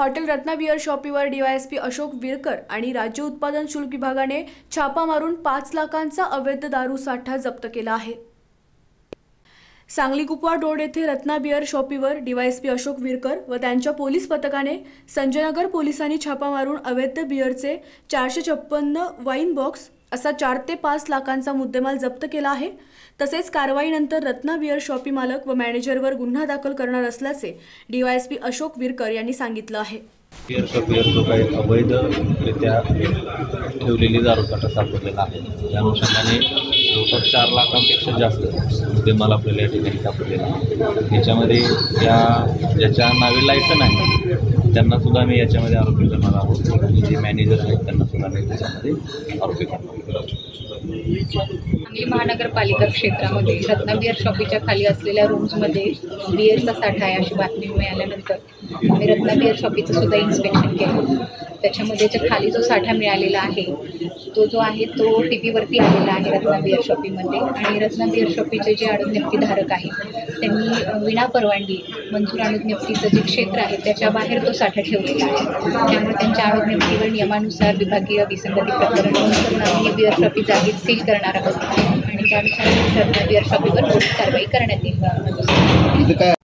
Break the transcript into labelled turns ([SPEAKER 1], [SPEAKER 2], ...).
[SPEAKER 1] Hotel Ratna beer शॉपीवर DYSP Ashok Virkar आणि राज्य उत्पादन शुल्क विभागाने छापा मारून पाच लाखांचा अवैध दारू साठा जप्त केला आहे. सांगली कुपवाड रोड येथे रत्ना बिअर शॉपीवर डीवायएसपी अशोक विरकर व त्यांच्या पोलीस पथकाने संजयनगर पोलिसांनी छापा मारून अवैध बिअरचे चारशे छप्पन्न वाईन बॉक्स असा चार ते पाच लाखांचा मुद्देमाल जप्त केला आहे. तसेच कारवाईनंतर रत्ना बिअर शॉपी मालक व मॅनेजरवर गुन्हा दाखल करणार असल्याचे डीवायएसपी अशोक विरकर यांनी सांगितलं आहे.
[SPEAKER 2] बिअर शॉपीवर जो काही अवैधरित्या ठेवलेली दारूसाठा सापडलेला आहे. त्या अनुषंगाने जवळपास चार लाखांपेक्षा जास्त मुद्देमाल आपल्याला या ठिकाणी सापडलेला आहे याच्यामध्ये या ज्याच्या नावे लायसन आहे त्यांना सुद्धा मी याच्यामध्ये आरोपी करणार आहोत. आणि जे मॅनेजर आहेत त्यांना सुद्धा मी त्याच्यामध्ये आरोपी करणार आहोत.
[SPEAKER 3] सांगली महानगरपालिका क्षेत्रामध्ये रत्ना बिअर शॉपीच्या खाली असलेल्या रूम्समध्ये बिअरचा साठा आहे अशी बातमी मिळाल्यानंतर आम्ही रत्ना बिअर शॉपीचं सुद्धा इन्स्पेक्शन केलं त्याच्यामध्ये जे खाली जो साठा मिळालेला आहे तो जो आहे तो टी व्हीवरती आलेला आहे रत्ना बिअर शॉपीमध्ये. आणि रत्ना बिअर शॉपीचे जे आडुज्ञप्ती आहेत त्यांनी अ, विना परवानगी मंजूर आडुज्ञप्तीचं जे क्षेत्र आहे त्याच्या बाहेर तो साठा ठेवलेला आहे. त्यामुळे त्यांच्या आडुज्ञप्तीवर नियमानुसार विभागीय विसंगती प्रकरण नोंद करून आम्ही बिअर शॉपी जागीच सील करणार आहोत. आणि त्यानुसार रत्ना बिअर शॉपीवर पुढील कारवाई करण्यात येईल.